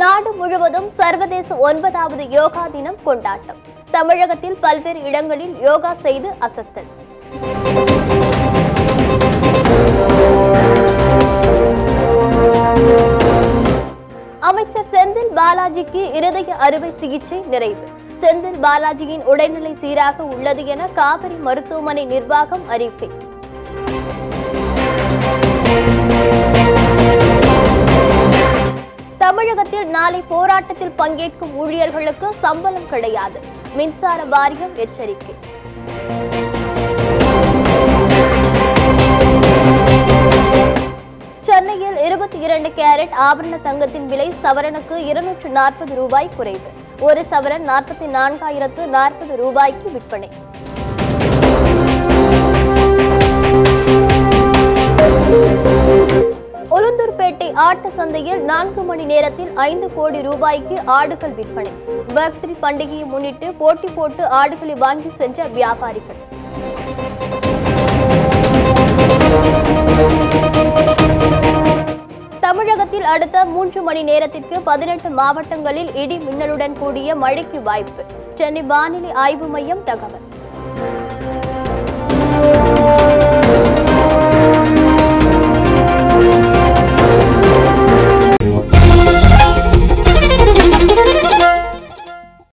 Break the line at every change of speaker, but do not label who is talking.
நாடு முழுவதும் சர்வதேச ஒன்பதாவது யோகா தினம் கொண்டாட்டம். தமிழகத்தில் பல்வேறு இடங்களில் யோகா செய்து அசத்தல். அமைச்சர் செந்தில் பாலாஜிக்கு இருதய அறுவை சிகிச்சை நிறைவு. செந்தில் பாலாஜியின் உடல்நிலை சீராக உள்ளது என காவிரி மருத்துவமனை நிர்வாகம் அறிக்கை தமிழகத்தில் நாளை போராட்டத்தில் பங்கேற்கும் ஊழியர்களுக்கு சம்பளம் கிடையாது. மின்சார வாரியம் எச்சரிக்கை. சென்னையில் இருபத்தி இரண்டு கேரட் ஆபரண தங்கத்தின் விலை சவரனுக்கு இருநூற்று நாற்பது ரூபாய் குறைவு. ஒரு சவரன் நாற்பத்தி நான்காயிரத்து நாற்பது ரூபாய்க்கு விற்பனை. ஆட்டு சந்தையில் நான்கு மணி நேரத்தில் ஐந்து கோடி ரூபாய்க்கு ஆடுகள் விற்பனை. பக்ரி பண்டிகையை முன்னிட்டு போட்டி போட்டு ஆடுகளை வாங்கி சென்ற வியாபாரிகள். தமிழகத்தில் அடுத்த மூன்று மணி நேரத்திற்கு பதினெட்டு மாவட்டங்களில் இடி மின்னலுடன் கூடிய மழைக்கு வாய்ப்பு. சென்னை வானிலை ஆய்வு மையம் தகவல்.